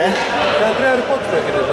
ね。クくなるポットだけど